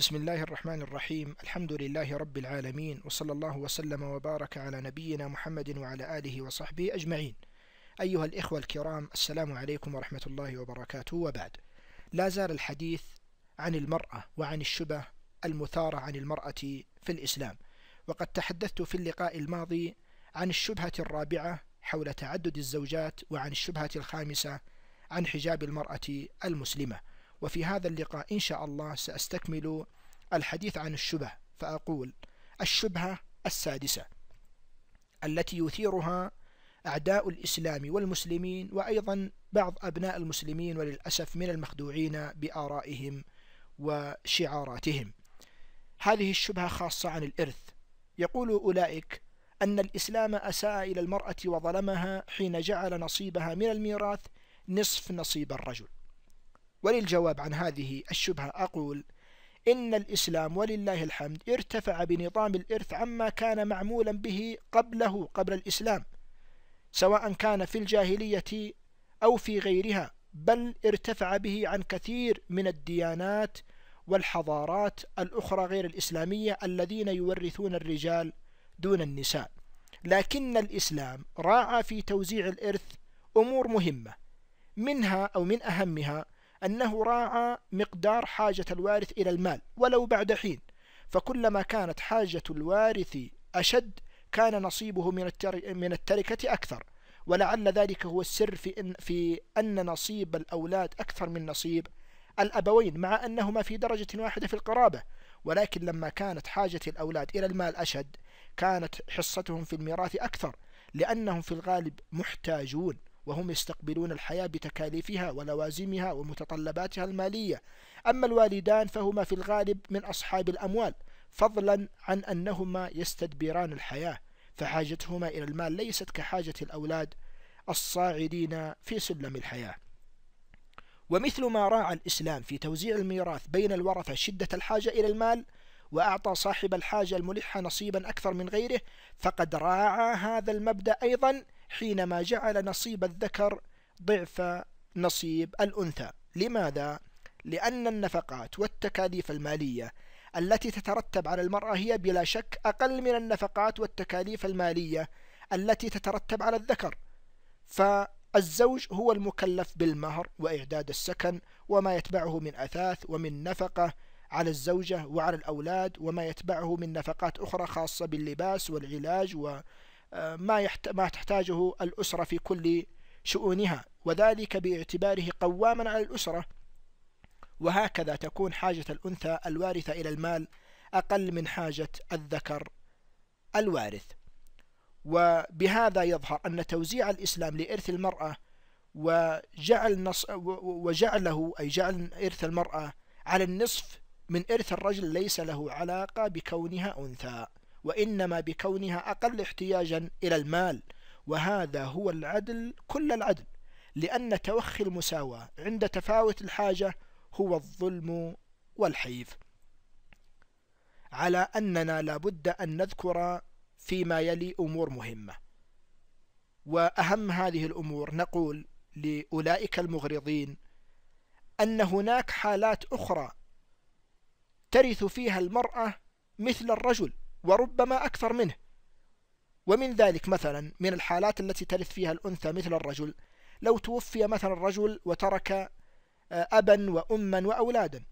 بسم الله الرحمن الرحيم. الحمد لله رب العالمين وصلى الله وسلم وبارك على نبينا محمد وعلى آله وصحبه أجمعين. أيها الإخوة الكرام السلام عليكم ورحمة الله وبركاته. وبعد لا زال الحديث عن المرأة وعن الشبه المثارة عن المرأة في الإسلام. وقد تحدثت في اللقاء الماضي عن الشبهة الرابعة حول تعدد الزوجات وعن الشبهة الخامسة عن حجاب المرأة المسلمة. وفي هذا اللقاء إن شاء الله سأستكمل الحديث عن الشبه فأقول الشبهة السادسة التي يثيرها أعداء الإسلام والمسلمين وأيضا بعض أبناء المسلمين وللأسف من المخدوعين بآرائهم وشعاراتهم. هذه الشبهة خاصة عن الإرث. يقول أولئك أن الإسلام أساء إلى المرأة وظلمها حين جعل نصيبها من الميراث نصف نصيب الرجل. وللجواب عن هذه الشبهة أقول إن الإسلام ولله الحمد ارتفع بنظام الإرث عما كان معمولا به قبله قبل الإسلام سواء كان في الجاهلية أو في غيرها بل ارتفع به عن كثير من الديانات والحضارات الأخرى غير الإسلامية الذين يورثون الرجال دون النساء. لكن الإسلام راعى في توزيع الإرث أمور مهمة منها أو من أهمها أنه راعى مقدار حاجة الوارث إلى المال ولو بعد حين. فكلما كانت حاجة الوارث أشد كان نصيبه من من التركة أكثر. ولعل ذلك هو السر في أن, في أن نصيب الأولاد أكثر من نصيب الأبوين مع أنهما في درجة واحدة في القرابة. ولكن لما كانت حاجة الأولاد إلى المال أشد كانت حصتهم في الميراث أكثر لأنهم في الغالب محتاجون. وهم يستقبلون الحياة بتكاليفها ولوازمها ومتطلباتها المالية. أما الوالدان فهما في الغالب من أصحاب الأموال فضلا عن أنهما يستدبران الحياة فحاجتهما إلى المال ليست كحاجة الأولاد الصاعدين في سلم الحياة. ومثل ما راعى الإسلام في توزيع الميراث بين الورثة شدة الحاجة إلى المال وأعطى صاحب الحاجة الملحة نصيبا أكثر من غيره فقد راعى هذا المبدأ أيضا حينما جعل نصيب الذكر ضعف نصيب الأنثى لماذا؟ لأن النفقات والتكاليف المالية التي تترتب على المرأة هي بلا شك أقل من النفقات والتكاليف المالية التي تترتب على الذكر فالزوج هو المكلف بالمهر وإعداد السكن وما يتبعه من أثاث ومن نفقة على الزوجة وعلى الأولاد وما يتبعه من نفقات أخرى خاصة باللباس والعلاج ما ما تحتاجه الأسرة في كل شؤونها وذلك باعتباره قواما على الأسرة. وهكذا تكون حاجة الأنثى الوارثة إلى المال أقل من حاجة الذكر الوارث. وبهذا يظهر أن توزيع الإسلام لإرث المرأة وجعل نص وجعله أي جعل إرث المرأة على النصف من إرث الرجل ليس له علاقة بكونها أنثى. وإنما بكونها أقل احتياجا إلى المال وهذا هو العدل كل العدل لأن توخي المساواة عند تفاوت الحاجة هو الظلم والحيف على أننا لابد أن نذكر فيما يلي أمور مهمة. وأهم هذه الأمور نقول لأولئك المغرضين أن هناك حالات أخرى ترث فيها المرأة مثل الرجل. وربما أكثر منه. ومن ذلك مثلا من الحالات التي ترث فيها الأنثى مثل الرجل. لو توفي مثلا الرجل وترك آه، أبا وأما وأولادا.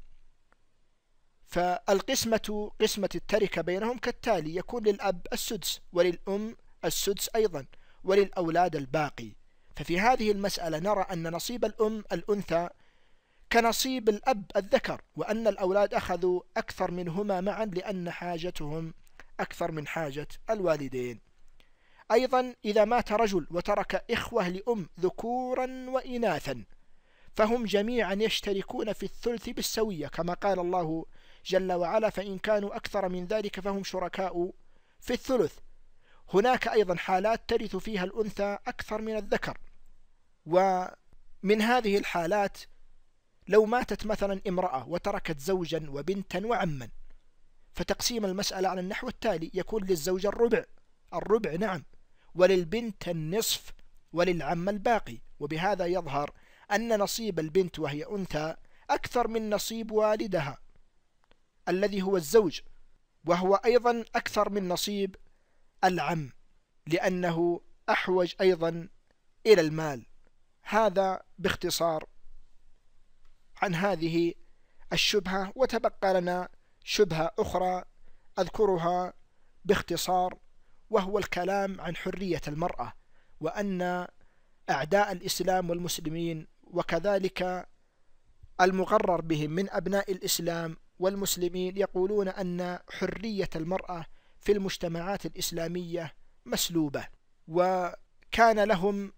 فالقسمة قسمة التركة بينهم كالتالي يكون للأب السدس وللأم السدس أيضا وللأولاد الباقي. ففي هذه المسألة نرى أن نصيب الأم الأنثى كنصيب الأب الذكر وأن الأولاد أخذوا أكثر منهما معا لأن حاجتهم أكثر من حاجة الوالدين. أيضا إذا مات رجل وترك إخوة لأم ذكورا وإناثا فهم جميعا يشتركون في الثلث بالسوية كما قال الله جل وعلا فإن كانوا أكثر من ذلك فهم شركاء في الثلث هناك أيضا حالات ترث فيها الأنثى أكثر من الذكر. ومن هذه الحالات لو ماتت مثلا امرأة وتركت زوجا وبنتا وعما فتقسيم المسألة على النحو التالي يكون للزوج الربع. الربع نعم. وللبنت النصف وللعم الباقي. وبهذا يظهر أن نصيب البنت وهي أنثى أكثر من نصيب والدها الذي هو الزوج. وهو أيضا أكثر من نصيب العم لأنه أحوج أيضا إلى المال. هذا باختصار عن هذه الشبهة وتبقى لنا شبهة أخرى أذكرها باختصار وهو الكلام عن حرية المرأة وأن أعداء الإسلام والمسلمين وكذلك المغرر بهم من أبناء الإسلام والمسلمين يقولون أن حرية المرأة في المجتمعات الإسلامية مسلوبة وكان لهم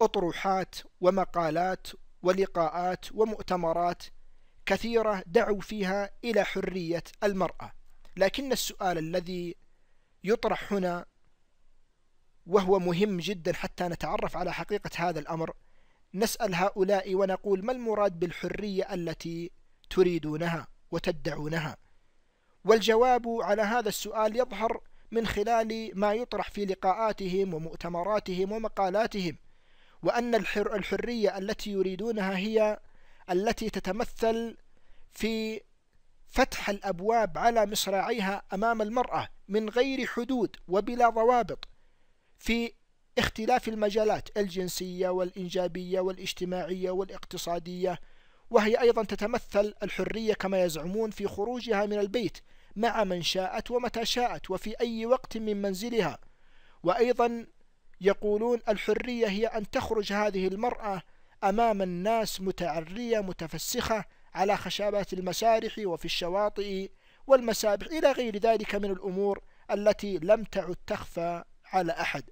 أطروحات ومقالات ولقاءات ومؤتمرات كثيرة دعوا فيها إلى حرية المرأة. لكن السؤال الذي يطرح هنا وهو مهم جدا حتى نتعرف على حقيقة هذا الأمر نسأل هؤلاء ونقول ما المراد بالحرية التي تريدونها وتدعونها؟ والجواب على هذا السؤال يظهر من خلال ما يطرح في لقاءاتهم ومؤتمراتهم ومقالاتهم وأن الحرية التي يريدونها هي التي تتمثل في فتح الأبواب على مصراعيها أمام المرأة من غير حدود وبلا ضوابط في اختلاف المجالات الجنسية والإنجابية والاجتماعية والاقتصادية. وهي أيضا تتمثل الحرية كما يزعمون في خروجها من البيت مع من شاءت ومتى شاءت وفي أي وقت من منزلها. وأيضا يقولون الحرية هي أن تخرج هذه المرأة أمام الناس متعرية متفسخة على خشابات المسارح وفي الشواطئ والمسابح إلى غير ذلك من الأمور التي لم تعد تخفى على أحد.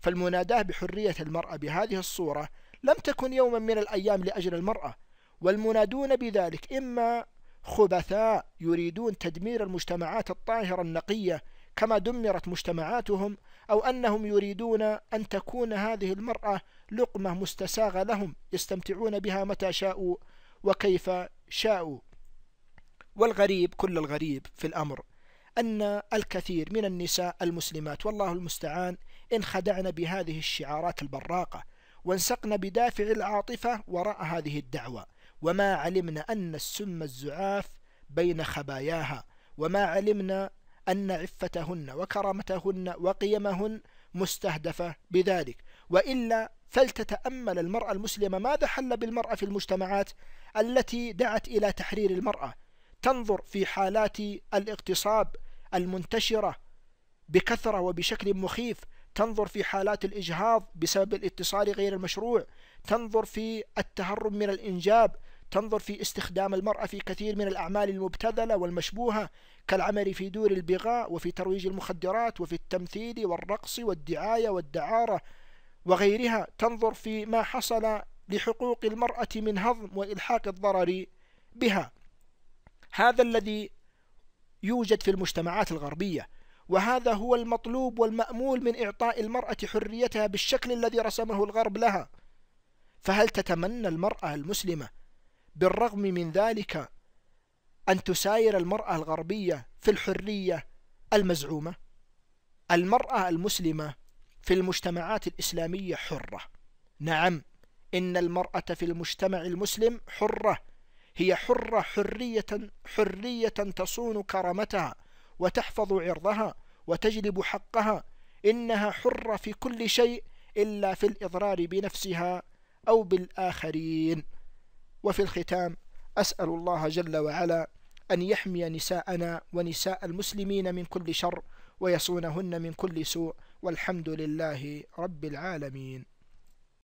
فالمناداة بحرية المرأة بهذه الصورة لم تكن يوما من الأيام لأجل المرأة والمنادون بذلك إما خبثاء يريدون تدمير المجتمعات الطاهرة النقية كما دمرت مجتمعاتهم أو أنهم يريدون أن تكون هذه المرأة لقمة مستساغة لهم يستمتعون بها متى شاءوا وكيف شاءوا. والغريب كل الغريب في الأمر أن الكثير من النساء المسلمات والله المستعان انخدعن بهذه الشعارات البراقة وانسقن بدافع العاطفة وراء هذه الدعوة. وما علمنا أن السم الزعاف بين خباياها وما علمنا أن عفتهن وكرامتهن وقيمهن مستهدفة بذلك. وإلا فلتتأمل المرأة المسلمة ماذا حل بالمرأة في المجتمعات التي دعت إلى تحرير المرأة؟ تنظر في حالات الاغتصاب المنتشرة بكثرة وبشكل مخيف. تنظر في حالات الإجهاض بسبب الاتصال غير المشروع. تنظر في التهرب من الإنجاب تنظر في استخدام المرأة في كثير من الأعمال المبتذلة والمشبوهة كالعمل في دور البغاء وفي ترويج المخدرات وفي التمثيل والرقص والدعاية والدعارة وغيرها. تنظر في ما حصل لحقوق المرأة من هضم وإلحاق الضرر بها. هذا الذي يوجد في المجتمعات الغربية وهذا هو المطلوب والمأمول من إعطاء المرأة حريتها بالشكل الذي رسمه الغرب لها. فهل تتمنى المرأة المسلمة بالرغم من ذلك أن تساير المرأة الغربية في الحرية المزعومة المرأة المسلمة في المجتمعات الإسلامية حرة. نعم إن المرأة في المجتمع المسلم حرة هي حرة حرية حرية تصون كرامتها وتحفظ عرضها وتجلب حقها إنها حرة في كل شيء إلا في الإضرار بنفسها أو بالآخرين. وفي الختام أسأل الله جل وعلا أن يحمي نساءنا ونساء المسلمين من كل شر ويصونهن من كل سوء والحمد لله رب العالمين